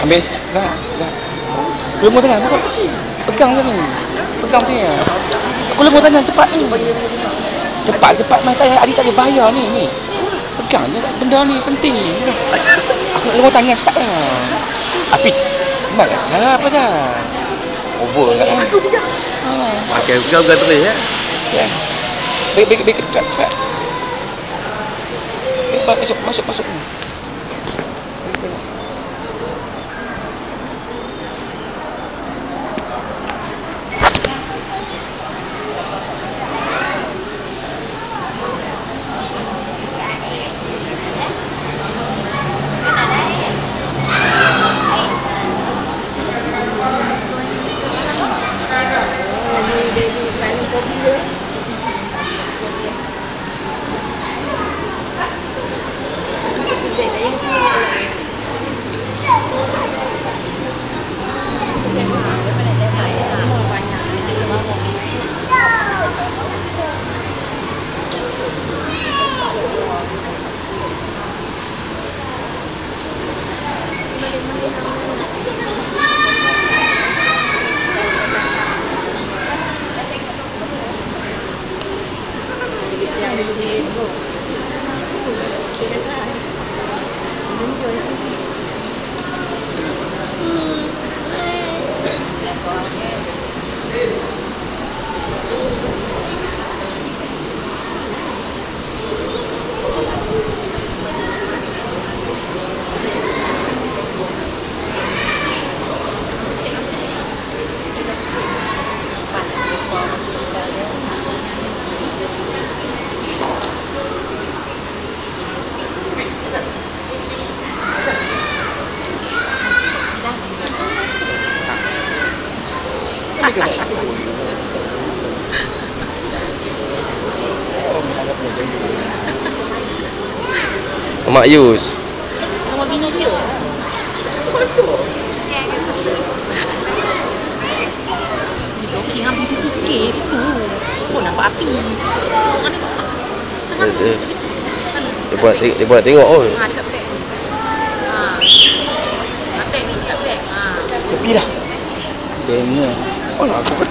Ambil. Dah, dah. Aku lemah tangan tu. Pegang je ni. Pegang tu ya. Aku lemah tangan cepat ni. Cepat, cepat. Mai tak adik tak boleh bayar ni. ni. Pegang je benda ni penting. Aku nak lemah tangan sat lah. Apis. Mak rasa apa dah? Over lah. Eh. Ha. Okey, pegang pegang terus ya. Ya. Baik, baik, baik, cepat, cepat. Baik, baik, masuk, Yeah. Masuk, masuk. Mak Yus. Nama bini dia. Di blocking habis situ sikit situ. Oh nampak api. Mana? Tengah. Dia buat tengok, dia buat tengok oh. Ha dekat beg. Ha. Dekat beg ni, dekat beg. Ha. Kopi dah. Benar. Oh, nak aku